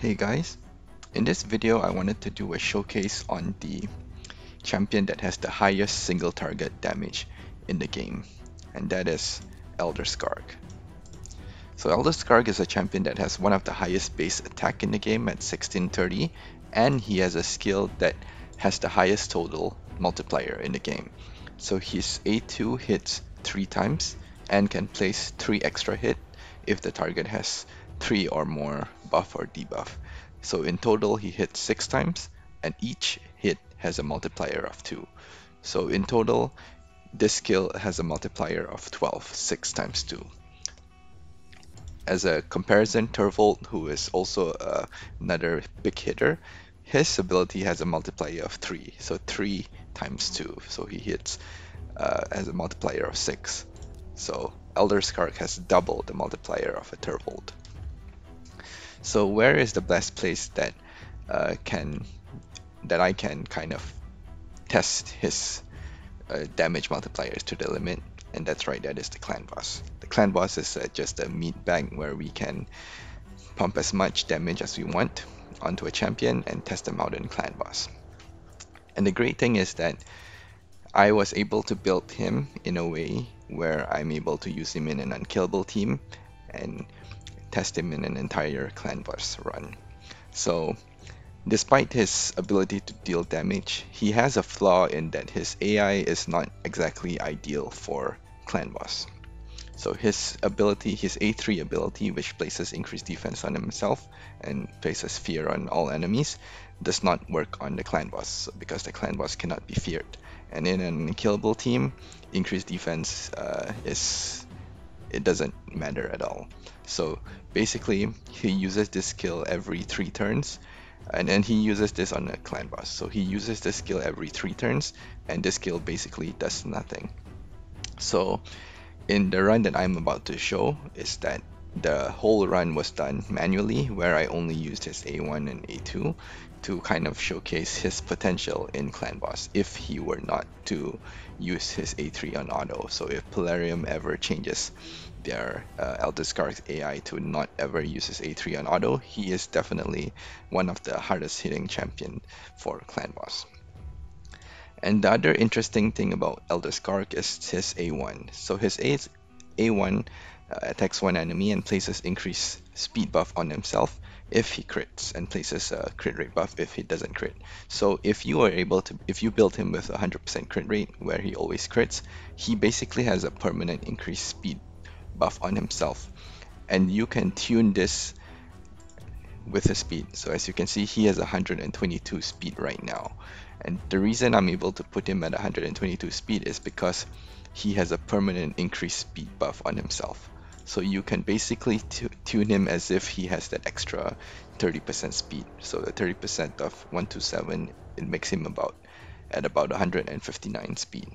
Hey guys, in this video I wanted to do a showcase on the champion that has the highest single target damage in the game and that is Elder Skarg. So Elder Skarg is a champion that has one of the highest base attack in the game at 1630 and he has a skill that has the highest total multiplier in the game. So his A2 hits 3 times and can place 3 extra hit if the target has 3 or more buff or debuff. So in total he hits 6 times and each hit has a multiplier of 2. So in total this skill has a multiplier of 12, 6 times 2. As a comparison, Turvold, who is also uh, another big hitter, his ability has a multiplier of 3, so 3 times 2, so he hits uh, as a multiplier of 6. So Elder Skarg has double the multiplier of a Turvold. So where is the best place that uh, can that I can kind of test his uh, damage multipliers to the limit? And that's right, that is the clan boss. The clan boss is uh, just a meat bag where we can pump as much damage as we want onto a champion and test them out in clan boss. And the great thing is that I was able to build him in a way where I'm able to use him in an unkillable team and test him in an entire clan boss run. So despite his ability to deal damage, he has a flaw in that his AI is not exactly ideal for clan boss. So his ability, his A3 ability, which places increased defense on himself and places fear on all enemies, does not work on the clan boss because the clan boss cannot be feared. And in an unkillable team, increased defense uh, is it doesn't matter at all. So basically, he uses this skill every three turns, and then he uses this on a clan boss. So he uses this skill every three turns, and this skill basically does nothing. So in the run that I'm about to show is that the whole run was done manually where I only used his A1 and A2 to kind of showcase his potential in Clan Boss if he were not to use his A3 on auto. So if Plarium ever changes their uh, Elder Skarg's AI to not ever use his A3 on auto, he is definitely one of the hardest hitting champion for Clan Boss. And the other interesting thing about Elder Skarg is his A1. So his A A1 uh, Uh, attacks one enemy and places increased speed buff on himself if he crits and places a crit rate buff if he doesn't crit. So if you are able to, if you build him with 100% crit rate where he always crits, he basically has a permanent increased speed buff on himself. And you can tune this with his speed. So as you can see, he has 122 speed right now. And the reason I'm able to put him at 122 speed is because he has a permanent increased speed buff on himself. So you can basically tune him as if he has that extra 30% speed. So the 30% of 127, it makes him about at about 159 speed.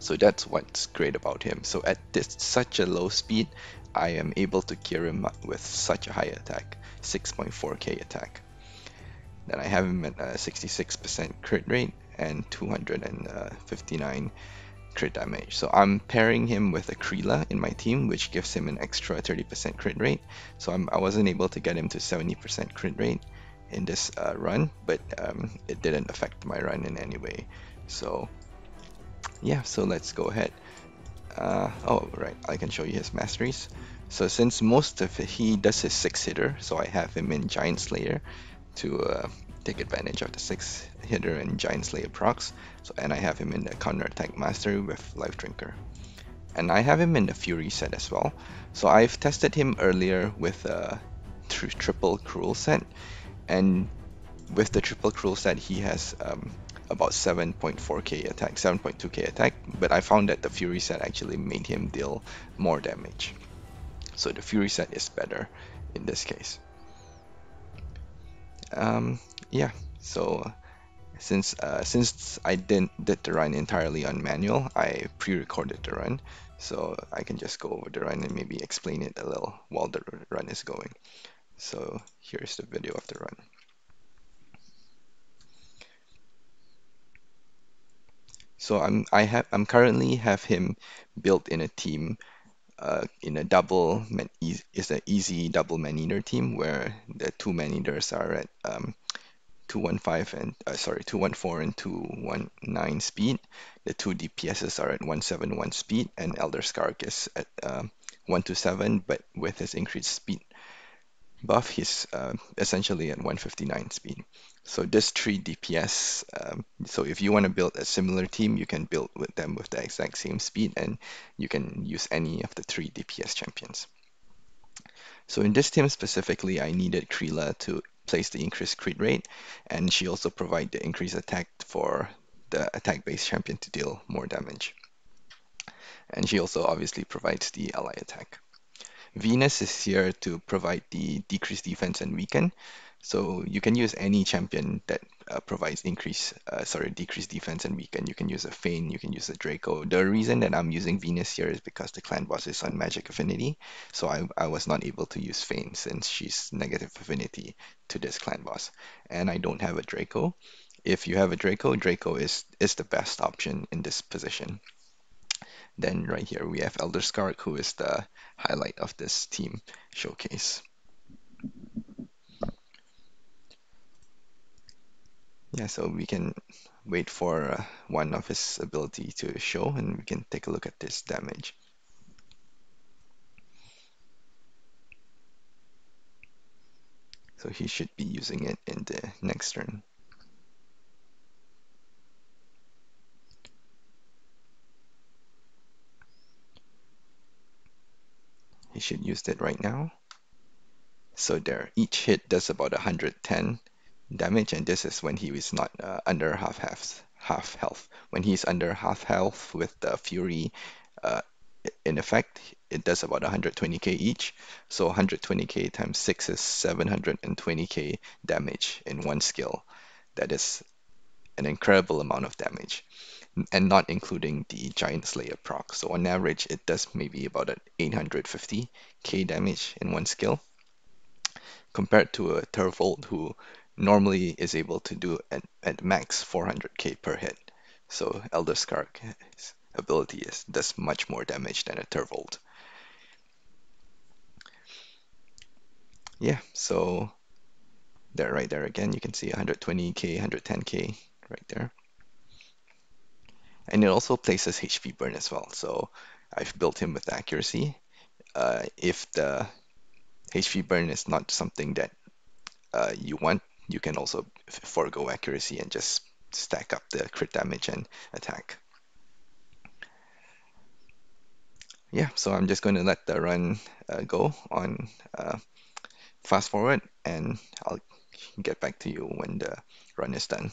So that's what's great about him. So at this such a low speed, I am able to gear him with such a high attack, 6.4k attack. Then I have him at a 66% crit rate and 259 uh, crit damage. So I'm pairing him with a Kreela in my team, which gives him an extra 30% crit rate. So I'm, I was not able to get him to 70% crit rate in this uh, run, but um, it didn't affect my run in any way. So yeah, so let's go ahead. Uh, oh, right, I can show you his masteries. So since most of it, he does his six hitter, so I have him in Giant Slayer to uh, take advantage of the six hitter and Giant Slayer procs. So and I have him in the counter attack mastery with Life Drinker. And I have him in the Fury set as well. So I've tested him earlier with a tri triple cruel set, and with the triple cruel set he has um, about 7.4k attack, 7.2k attack, but I found that the Fury set actually made him deal more damage. So the Fury set is better in this case. Um, yeah, so since uh, since I didn't did the run entirely on manual, I pre-recorded the run, so I can just go over the run and maybe explain it a little while the run is going. So here's the video of the run. So I'm I have I'm currently have him built in a team uh, in a double man, is an easy double man-eater team where the two man-eaters are at um, 215 and uh, sorry 214 and 219 speed. The two DPSs are at 171 speed, and Elder Skarg is at uh, 127, but with his increased speed buff, he's uh, essentially at 159 speed. So this three DPS, um, so if you want to build a similar team, you can build with them with the exact same speed, and you can use any of the three DPS champions. So in this team specifically, I needed Kreela to place the increased crit rate, and she also provide the increased attack for the attack-based champion to deal more damage. And she also obviously provides the ally attack. Venus is here to provide the decreased defense and weaken. So you can use any champion that uh, provides increase, uh, sorry, decreased defense and weaken. You can use a Fayne, you can use a Draco. The reason that I'm using Venus here is because the clan boss is on magic affinity. So I, I was not able to use Fayne since she's negative affinity to this clan boss. And I don't have a Draco. If you have a Draco, Draco is, is the best option in this position. Then right here we have Elder Skarg, who is the highlight of this team showcase. Yeah, so we can wait for uh, one of his ability to show and we can take a look at this damage. So he should be using it in the next turn. He should use it right now. So there, each hit does about 110 damage, and this is when he is not uh, under half half half health. When he's under half health with the Fury uh, in effect, it does about 120k each. So 120k times 6 is 720k damage in one skill. That is an incredible amount of damage and not including the Giant Slayer proc. So on average, it does maybe about an 850k damage in one skill compared to a Turvold who normally is able to do at, at max 400k per hit. So Elder Skarg's ability is, does much more damage than a Turvold. Yeah, so there right there again, you can see 120k, 110k right there and it also places HP burn as well. So I've built him with accuracy. Uh, if the HP burn is not something that uh, you want, you can also forego accuracy and just stack up the crit damage and attack. Yeah, so I'm just going to let the run uh, go on uh, fast forward and I'll get back to you when the run is done.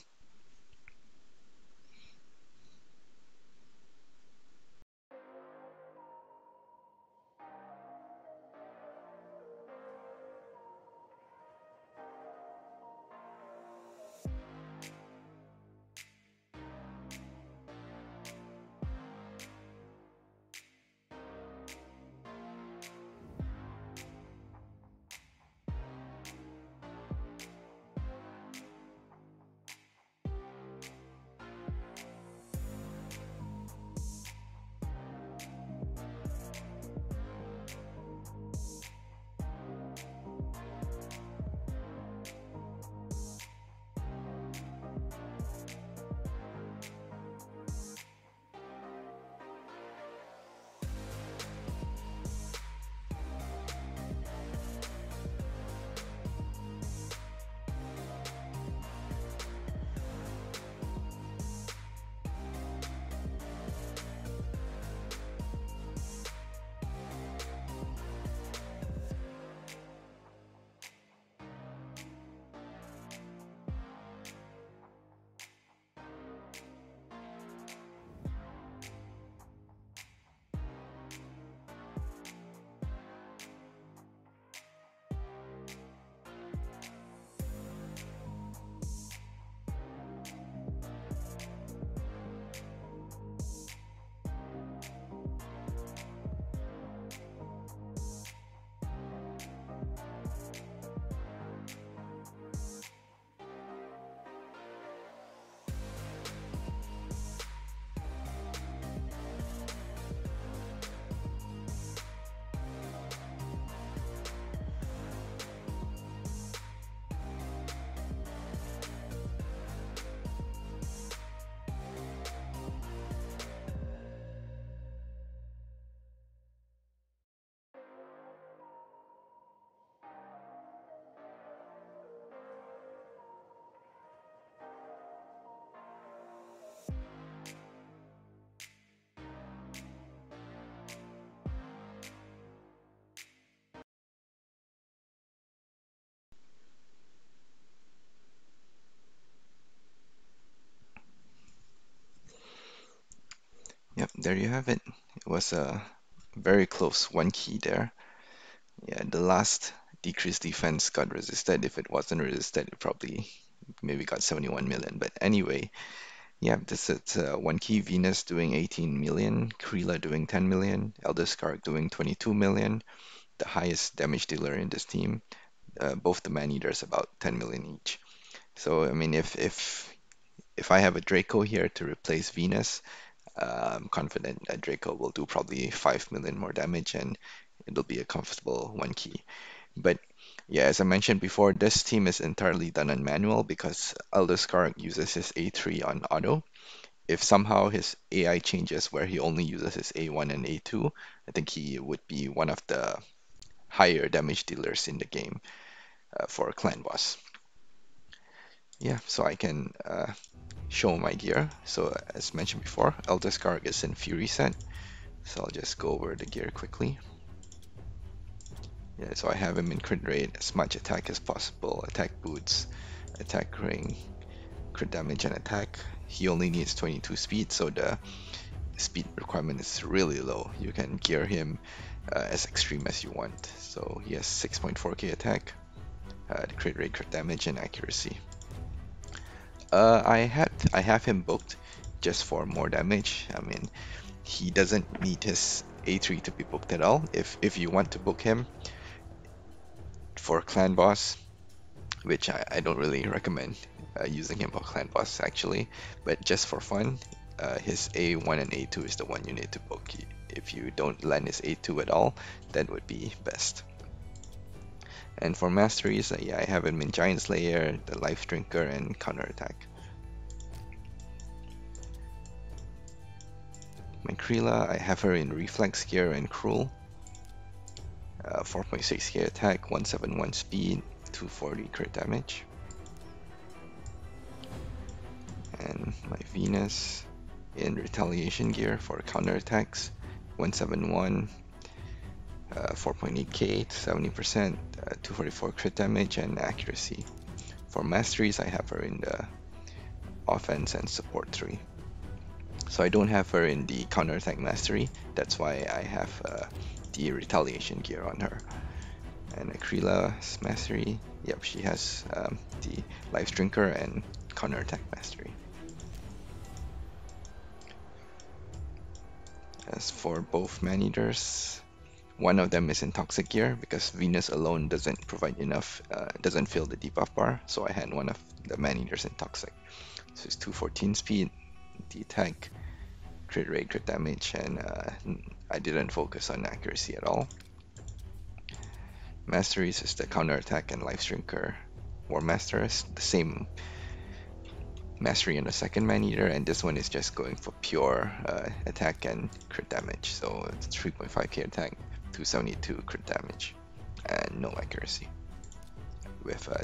Yep, there you have it. It was a very close one key there. Yeah, the last decreased defense got resisted. If it wasn't resisted, it probably maybe got 71 million. But anyway, yeah, this is uh, one key Venus doing 18 million, Kreela doing 10 million, Elder Skarg doing 22 million, the highest damage dealer in this team. Uh, both the man eaters about 10 million each. So I mean, if if if I have a Draco here to replace Venus, I'm confident that Draco will do probably 5 million more damage and it'll be a comfortable one key. But yeah, as I mentioned before, this team is entirely done on manual because Elder Skarg uses his A3 on auto. If somehow his AI changes where he only uses his A1 and A2, I think he would be one of the higher damage dealers in the game uh, for a clan boss. Yeah, so I can uh, show my gear. So as mentioned before, Elder Skarg is in Fury set. So I'll just go over the gear quickly. Yeah, so I have him in crit rate, as much attack as possible, attack boots, attack ring, crit damage and attack. He only needs 22 speed, so the speed requirement is really low. You can gear him uh, as extreme as you want. So he has 6.4k attack, uh, the crit rate, crit damage, and accuracy. Uh, I had I have him booked just for more damage. I mean, he doesn't need his A3 to be booked at all. If if you want to book him for clan boss, which I, I don't really recommend uh, using him for clan boss actually, but just for fun, uh, his A1 and A2 is the one you need to book. If you don't land his A2 at all, that would be best. And for masteries, uh, yeah, I have him in Giant Slayer, the Life Drinker, and Counter Attack. My Kreela, I have her in Reflex Gear and Cruel. Uh, 4.6k attack, 171 speed, 240 crit damage. And my Venus in Retaliation Gear for counter attacks, 171 uh, 4.8k, 70%, uh, 244 crit damage, and accuracy. For masteries, I have her in the offense and support 3. So I don't have her in the counter attack mastery, that's why I have uh, the retaliation gear on her. And Akrila's mastery, yep, she has um, the life drinker and counter attack mastery. As for both man eaters, one of them is in Toxic Gear because Venus alone doesn't provide enough, uh, doesn't fill the debuff bar. So I had one of the Man Eaters in Toxic. So it's 214 speed, the attack, crit rate, crit damage, and uh, I didn't focus on accuracy at all. Masteries is the counter attack and life drinker. War Master is the same mastery in the second man eater, and this one is just going for pure uh, attack and crit damage. So it's 3.5k attack, 272 crit damage and no accuracy with a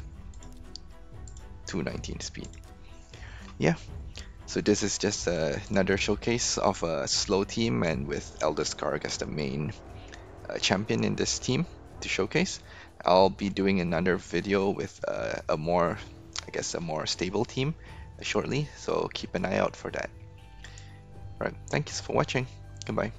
219 speed. Yeah, so this is just uh, another showcase of a slow team and with Elder Skarg as the main uh, champion in this team to showcase. I'll be doing another video with uh, a more, I guess, a more stable team shortly, so keep an eye out for that. Alright, thanks for watching. Goodbye.